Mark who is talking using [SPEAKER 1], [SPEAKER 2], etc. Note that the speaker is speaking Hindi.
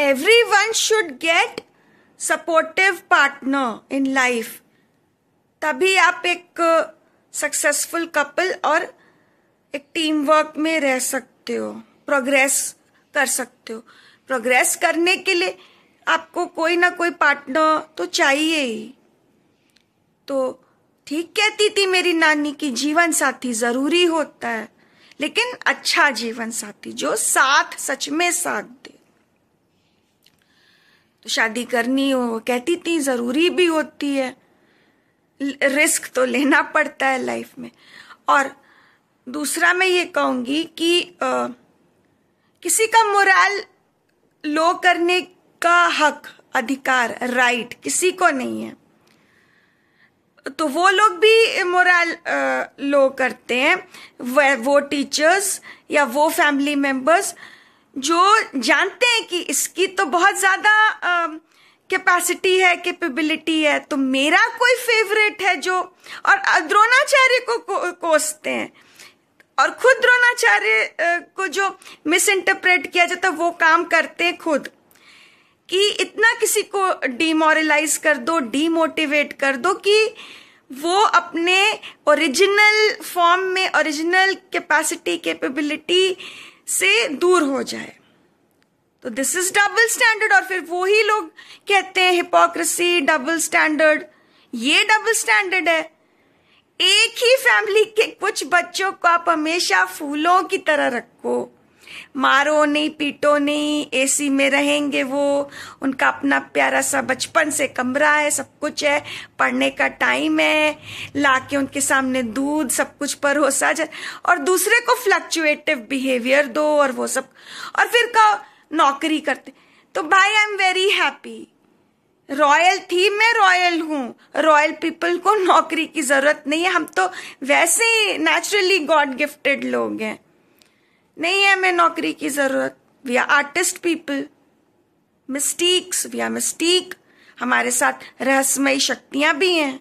[SPEAKER 1] everyone should get supportive partner in life तभी आप एक सक्सेसफुल कपल और एक टीम वर्क में रह सकते हो प्रोग्रेस कर सकते हो। प्रोग्रेस करने के लिए आपको कोई ना कोई पार्टनर तो चाहिए ही। तो ठीक कहती थी मेरी नानी की जीवन साथी ज़रूरी होता है, लेकिन अच्छा जीवन साथी, जो साथ सच में साथ दे। तो शादी करनी हो कहती थी ज़रूरी भी होती है। रिस्क तो लेना पड़ता है लाइफ में। और दूसरा मैं ये कहूँगी कि आ, किसी का मोरल लो करने का हक अधिकार राइट किसी को नहीं है। तो वो लोग भी मोरल लो करते हैं। वो टीचर्स या वो फैमिली मेंबर्स जो जानते हैं कि इसकी तो बहुत ज़्यादा कैपेसिटी है कैपेबिलिटी है तो मेरा कोई फेवरेट है जो और द्रोणाचार्य को, कोसते हैं। और खुद द्रोणाचार्य को जो मिस इंटरप्रेट किया जाता है वो काम करते हैं खुद। कि इतना किसी को डिमोरलाइज कर दो डीमोटिवेट कर दो कि वो अपने ओरिजिनल फॉर्म में ओरिजिनल कैपेसिटी कैपेबिलिटी से दूर हो जाए। तो दिस इज़ डबल स्टैंडर्ड और फिर वो ही लोग कहते हैं हिपोक्रेसी डबल स्टैंडर्ड ये डबल स्टैंडर्ड है। एक ही फैमिली के कुछ बच्चों को आप हमेशा फूलों की तरह रखो। मारो नहीं, पीटो नहीं एसी में रहेंगे वो। उनका अपना प्यारा सा बचपन से कमरा है, सब कुछ है, पढ़ने का टाइम है। लाके उनके सामने दूध, सब कुछ परोसा जाए और दूसरे को फ्लक्चुएटिव बिहेवियर दो और वो सब। और फिर कहो नौकरी करते। तो भाई I am very happy royal थी मैं रॉयल हूँ। रॉयल पीपल को नौकरी की ज़रूरत नहीं है। हम तो वैसे ही नेचुरली गॉड गिफ्टेड लोग हैं। नहीं है हमें नौकरी की ज़रूरत। We are artist people mystics we are mystic हमारे साथ रहस्यमयी शक्तियाँ भी हैं।